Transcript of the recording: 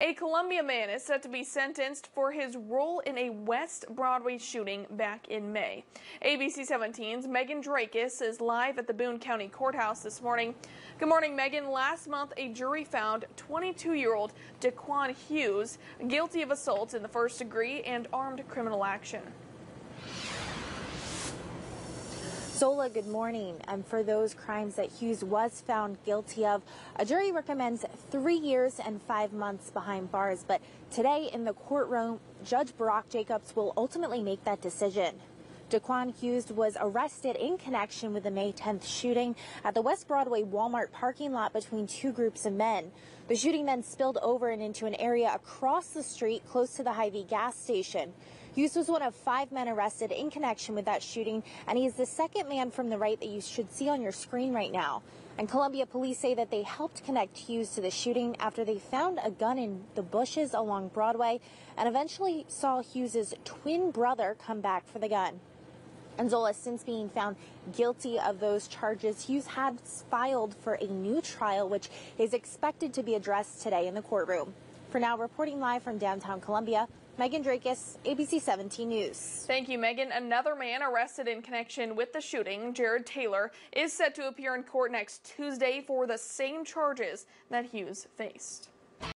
A Columbia man is set to be sentenced for his role in a West Broadway shooting back in May. ABC 17's Megan Drakis is live at the Boone County Courthouse this morning. Good morning, Megan. Last month, a jury found 22-year-old Daquan Hughes guilty of assault in the first degree and armed criminal action. Zola, good morning. And for those crimes that Hughes was found guilty of, a jury recommends three years and five months behind bars. But today in the courtroom, Judge Brouck Jacobs will ultimately make that decision. Daquan Hughes was arrested in connection with the May 10th shooting at the West Broadway Walmart parking lot between two groups of men. The shooting then spilled over and into an area across the street close to the Hy-Vee gas station. Hughes was one of five men arrested in connection with that shooting, and he is the second man from the right that you should see on your screen right now. And Columbia police say that they helped connect Hughes to the shooting after they found a gun in the bushes along Broadway and eventually saw Hughes's twin brother come back for the gun. Anzola, since being found guilty of those charges, Hughes has filed for a new trial, which is expected to be addressed today in the courtroom. For now, reporting live from downtown Columbia, Megan Drakis, ABC 17 News. Thank you, Megan. Another man arrested in connection with the shooting, Jared Taylor, is set to appear in court next Tuesday for the same charges that Hughes faced.